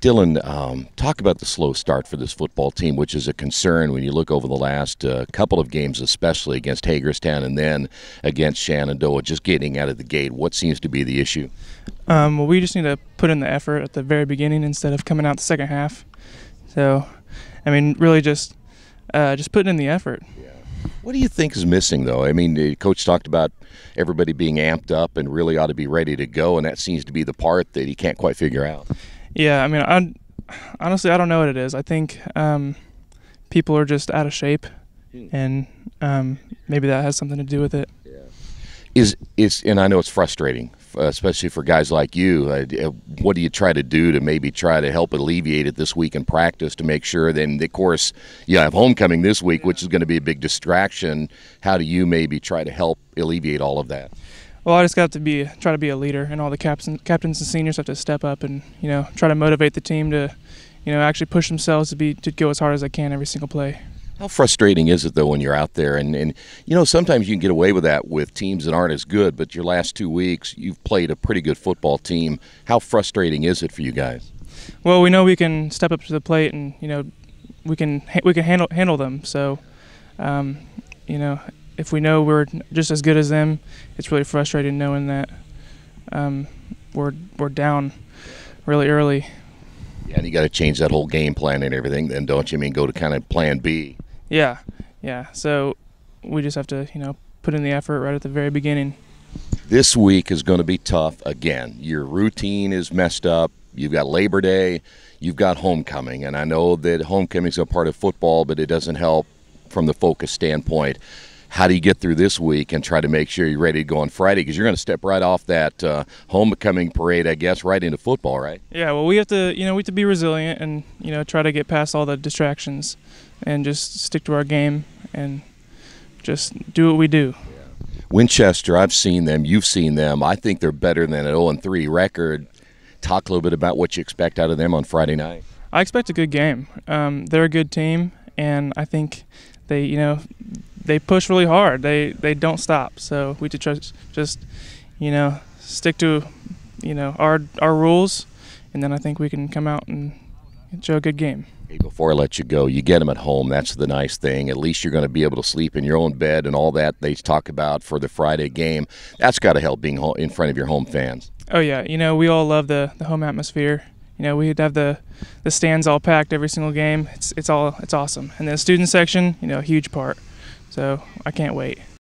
Dylan, um, talk about the slow start for this football team, which is a concern when you look over the last uh, couple of games, especially against Hagerstown and then against Shenandoah, just getting out of the gate. What seems to be the issue? Um, well, we just need to put in the effort at the very beginning instead of coming out the second half. So, I mean, really just uh, just putting in the effort. What do you think is missing, though? I mean, the coach talked about everybody being amped up and really ought to be ready to go, and that seems to be the part that he can't quite figure out. Yeah, I mean, I honestly I don't know what it is. I think um, people are just out of shape, and um, maybe that has something to do with it. Is is and I know it's frustrating, uh, especially for guys like you. Uh, uh, what do you try to do to maybe try to help alleviate it this week in practice to make sure? Then, of course, you have homecoming this week, which is going to be a big distraction. How do you maybe try to help alleviate all of that? Well, I just got to be try to be a leader, and all the captains, captains and seniors have to step up and you know try to motivate the team to, you know, actually push themselves to be to go as hard as they can every single play. How frustrating is it though when you're out there and, and you know sometimes you can get away with that with teams that aren't as good, but your last two weeks you've played a pretty good football team. How frustrating is it for you guys? Well, we know we can step up to the plate and you know we can we can handle handle them. So, um, you know, if we know we're just as good as them, it's really frustrating knowing that um, we're we're down really early. Yeah, and you got to change that whole game plan and everything. Then don't you I mean go to kind of plan B? Yeah, yeah. So we just have to, you know, put in the effort right at the very beginning. This week is going to be tough again. Your routine is messed up. You've got Labor Day, you've got homecoming, and I know that homecoming is a part of football, but it doesn't help from the focus standpoint. How do you get through this week and try to make sure you're ready to go on Friday? Because you're going to step right off that uh, homecoming parade, I guess, right into football, right? Yeah. Well, we have to, you know, we have to be resilient and you know try to get past all the distractions and just stick to our game and just do what we do. Winchester, I've seen them. You've seen them. I think they're better than an 0 3 record. Talk a little bit about what you expect out of them on Friday night. I expect a good game. Um, they're a good team, and I think they, you know, they push really hard. They they don't stop. So we just just, you know, stick to, you know, our our rules, and then I think we can come out and show a good game. Before I let you go, you get them at home. That's the nice thing. At least you're going to be able to sleep in your own bed and all that they talk about for the Friday game. That's got to help being in front of your home fans. Oh yeah, you know we all love the the home atmosphere. You know we'd have the the stands all packed every single game. It's it's all it's awesome. And then the student section, you know, a huge part. So I can't wait.